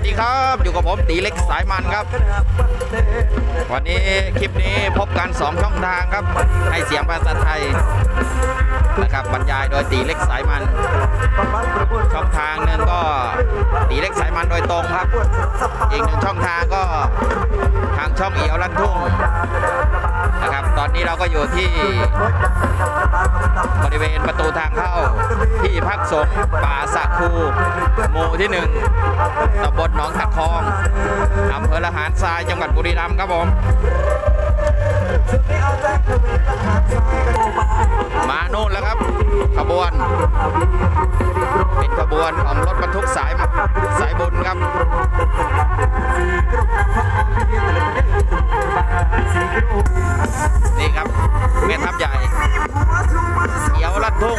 วัสดีครับ อยู่กับผมตีเล็กสายมันครับ วันนี้คลิปนี้พบกัน 2 ช่องทางครับ ให้เสียงภาษาไทยนะครับบรรยายโดยตีเล็กสายมัน ช่องทางหนึงก็ตีเล็กสายมันโดยตรงครับ อีกหนึ่งช่องทางก็ทางช่องเอียวลันทุ่ง นะครับ ตอนนี้เราก็อยู่ที่บริเวณประตูทางเข้า ที่พักสงฆ์ป่าสะคูหมู่ที่หนึ่งตำบลหนองตะคองอำเภอละหารทรายจังหวัดบุรีรัมย์ครับผม มาโน่นแล้วครับ ขบวน เป็นขบวนของรถบรรทุกสายสายบุญครับนี่ครับแม่ทับใหญ่เขียวลัดทุ่ง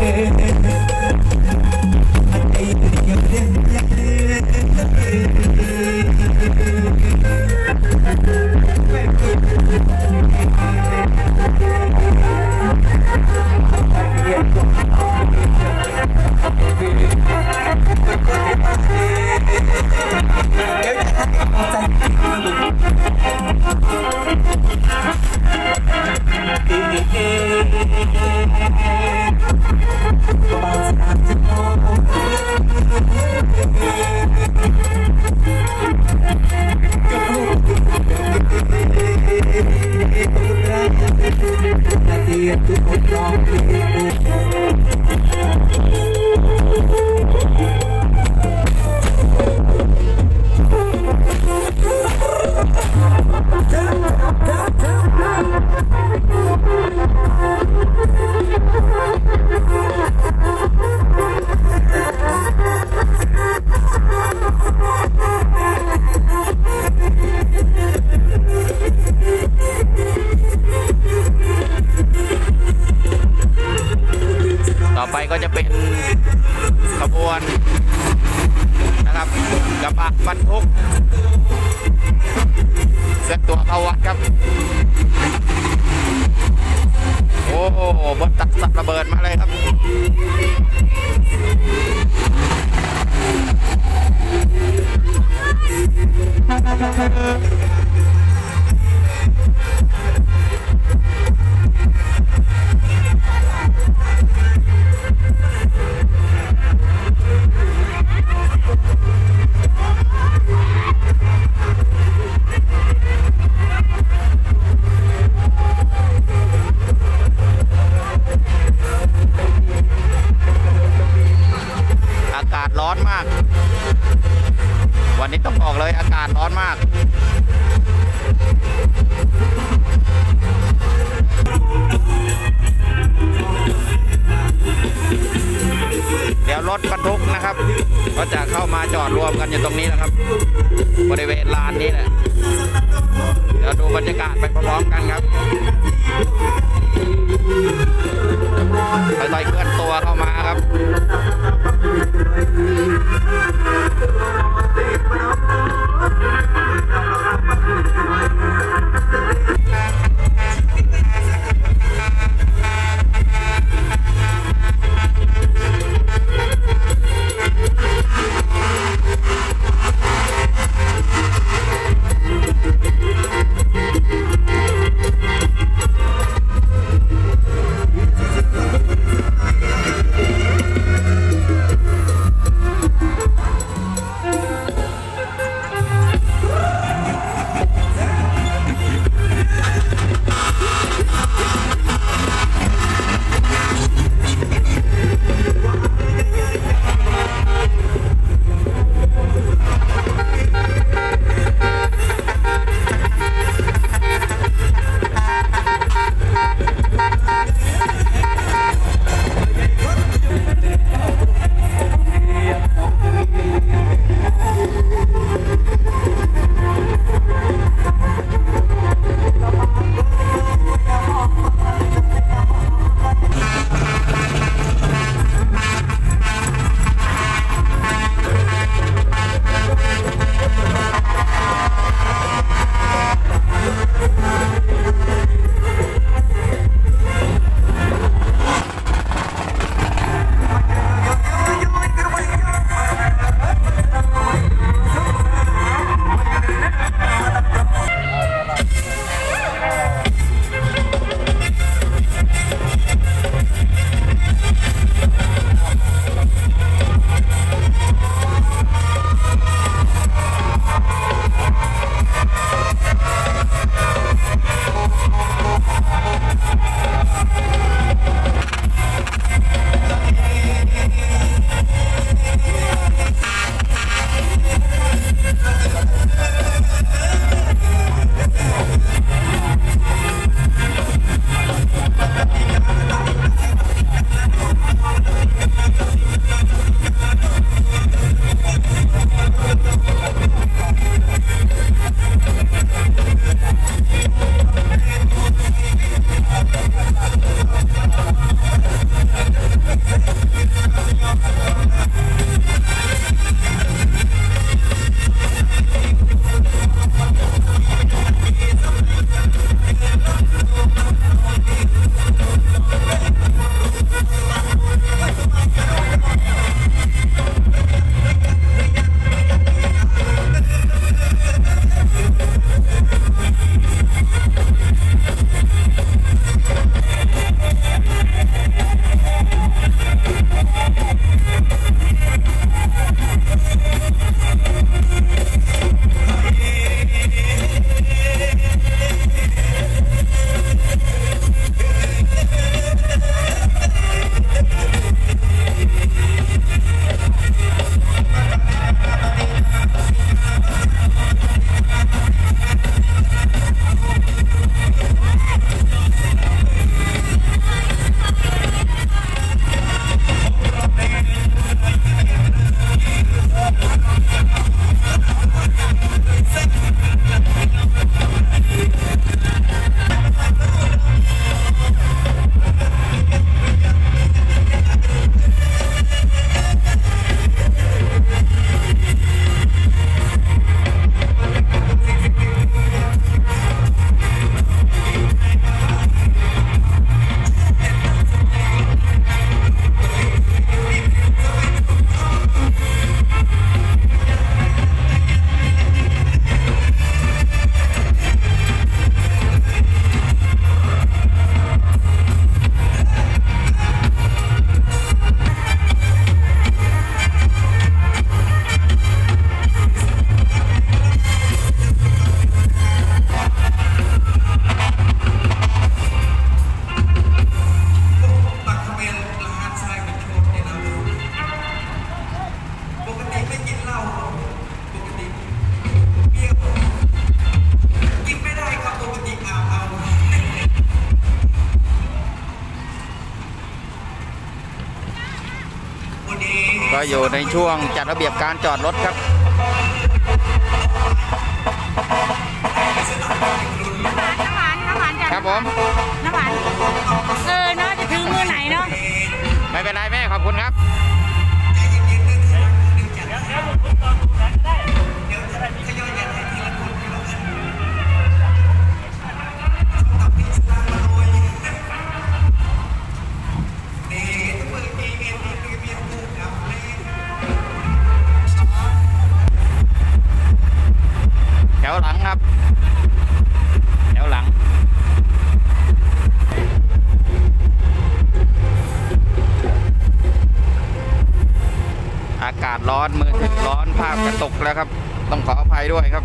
ต่ นนี้ต้องบอกเลยอากาศร้อนมาก เดี๋ยวรถบรรทุกนะครับ ก็จะเข้ามาจอดรวมกันอยู่ตรงนี้นะครับ บริเวณลานนี้แหละเดี๋ยวดูบรรยากาศไปพร้อมกันครับค่อยๆเคลื่อนตัวเข้ามาครับ ก็อยู่ในช่วงจัดระเบียบการจอดรถครับ น้ำหวานน้ำหวานจ้ะครับผม น้ำหวานเออเนาะจะถึงมือไหนเนาะไม่เป็นไรแม่ขอบคุณครับ วหลังครับ แถวหลัง อากาศร้อนมือถือร้อนภาพกระตกแล้วครับ ต้องขออภัยด้วยครับ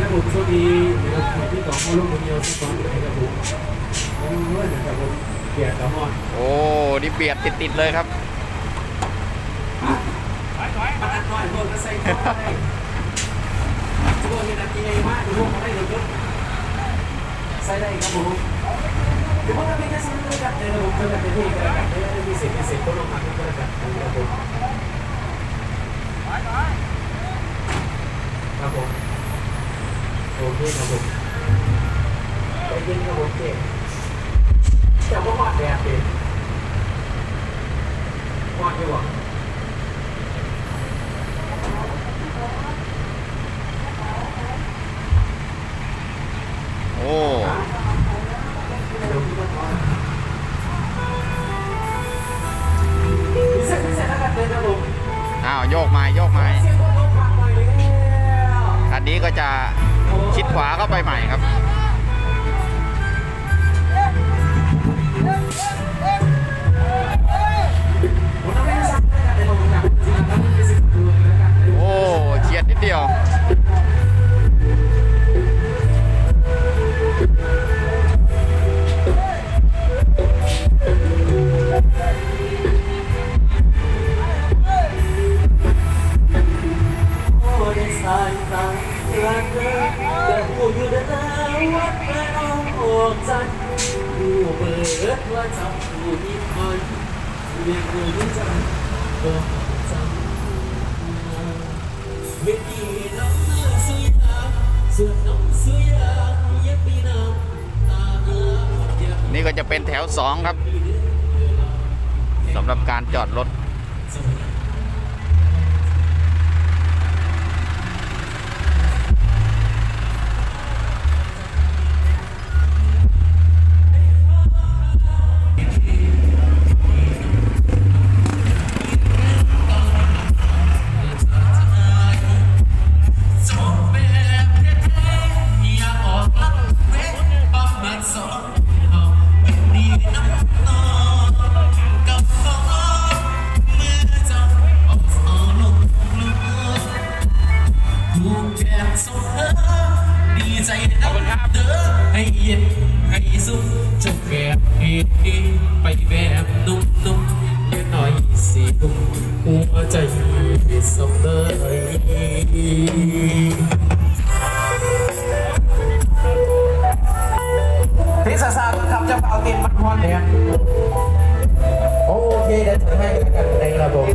นะครับผมโชคดีนะครับที่ต่อมาลูกคนเดียวที่ต่อนะครับผมโอ้ยนะครับผมเกียรติกระหม่อมโอ้นี่เบียดติดๆเลยครับมาตัดหน่อยพวกก็ใส่เข้าได้พวกนี้นาทีใหญ่มากพวกเขาได้เลยครับใส่ได้ครับผมเดี๋ยวพวกเราไม่ช้าๆนะครับเดี๋ยวผมจะแบบนี้กันเดี๋ยวมีเศษมีเศษก็ลงมากันนะครับครับผมครับผม โอเคครับผมใจเย็นครับผมเจ๊แต่ว่าหอดแดดเองหอดอยู่อะโอ้พิเศษพิเศษแล้วกันเลยนะผมอ้าวโยกม่โยกม่เสียงคนลงพักหน่อยเลยคันนี้ก็จะ ชิดขวาเข้าไปใหม่ครับ จากผู้เบิดว่าจำผู้ที่คอยเรียกผู้ที่จำก็จำเวทีน้องสุยาส่วนน้องสุยาเย็บปีน้ำตาเอื้อนี่ก็จะเป็นแถวสองครับสำหรับการจอดรถ ไปแบบนุ่มๆเล็กน้อยสิกุมหัวใจสมเลยพิซซ่าครับจะเป่าตีนมันพอนเนี่ยโอเคเดี๋ยวจะให้กันในระบบ